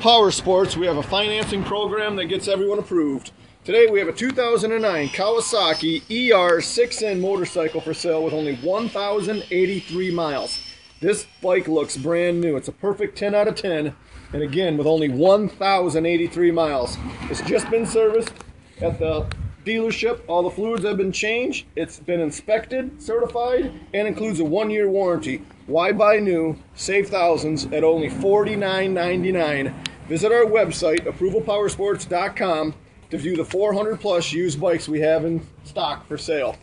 Power Sports, we have a financing program that gets everyone approved. Today we have a 2009 Kawasaki ER 6N motorcycle for sale with only 1,083 miles. This bike looks brand new. It's a perfect 10 out of 10. And again, with only 1,083 miles. It's just been serviced at the dealership. All the fluids have been changed. It's been inspected, certified, and includes a one-year warranty. Why buy new? Save thousands at only $49.99. Visit our website, approvalpowersports.com, to view the 400 plus used bikes we have in stock for sale.